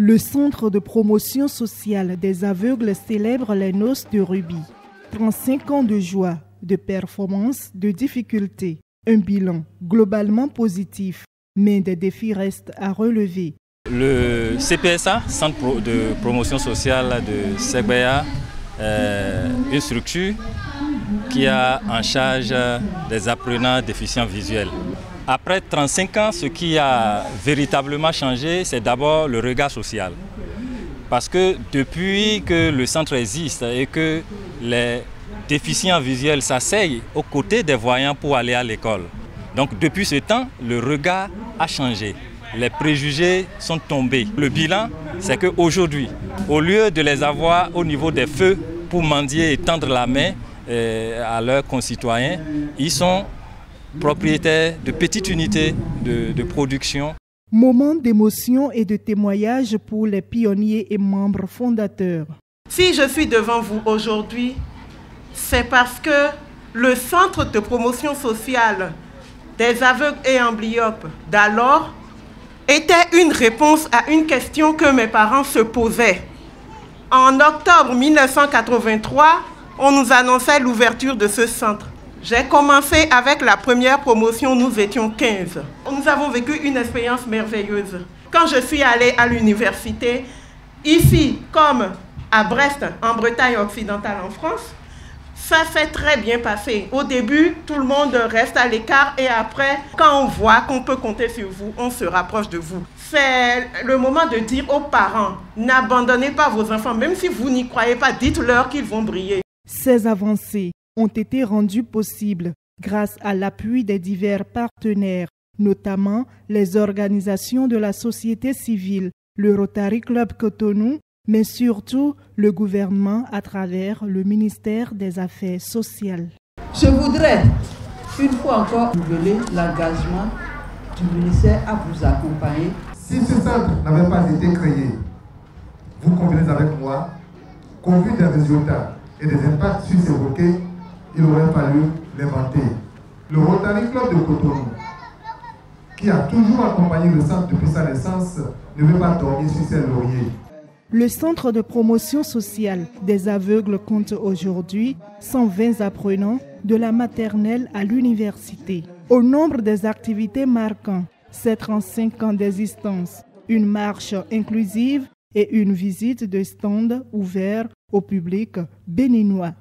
Le Centre de promotion sociale des aveugles célèbre les noces de rubis. 35 ans de joie, de performance, de difficultés. Un bilan globalement positif, mais des défis restent à relever. Le CPSA, Centre de promotion sociale de Segbeya, une structure qui a en charge des apprenants déficients visuels. Après 35 ans, ce qui a véritablement changé, c'est d'abord le regard social. Parce que depuis que le centre existe et que les déficients visuels s'asseyent aux côtés des voyants pour aller à l'école, donc depuis ce temps, le regard a changé. Les préjugés sont tombés. Le bilan, c'est qu'aujourd'hui, au lieu de les avoir au niveau des feux pour mendier et tendre la main euh, à leurs concitoyens, ils sont propriétaire de petites unités de, production. Moment d'émotion et de témoignage pour les pionniers et membres fondateurs. Si je suis devant vous aujourd'hui, c'est parce que le Centre de promotion sociale des aveugles et amblyopes d'alors était une réponse à une question que mes parents se posaient. En octobre 1983, on nous annonçait l'ouverture de ce centre. J'ai commencé avec la première promotion, nous étions 15. Nous avons vécu une expérience merveilleuse. Quand je suis allée à l'université, ici comme à Brest, en Bretagne occidentale en France, ça s'est très bien passé. Au début, tout le monde reste à l'écart et après, quand on voit qu'on peut compter sur vous, on se rapproche de vous. C'est le moment de dire aux parents, n'abandonnez pas vos enfants, même si vous n'y croyez pas, dites-leur qu'ils vont briller. Ces avancées ont été rendus possibles grâce à l'appui des divers partenaires, notamment les organisations de la société civile, le Rotary Club Cotonou, mais surtout le gouvernement à travers le ministère des Affaires sociales. Je voudrais une fois encore renouveler l'engagement du ministère à vous accompagner. Si ce centre n'avait pas été créé, vous convenez avec moi qu'au vu des résultats et des impacts évoqués, il aurait fallu l'inventer. Le Rotary Club de Cotonou, qui a toujours accompagné le centre depuis sa naissance, ne veut pas dormir sur ses lauriers. Le Centre de promotion sociale des aveugles compte aujourd'hui 120 apprenants de la maternelle à l'université. Au nombre des activités marquant ces 35 ans d'existence, une marche inclusive et une visite de stand ouvert au public béninois.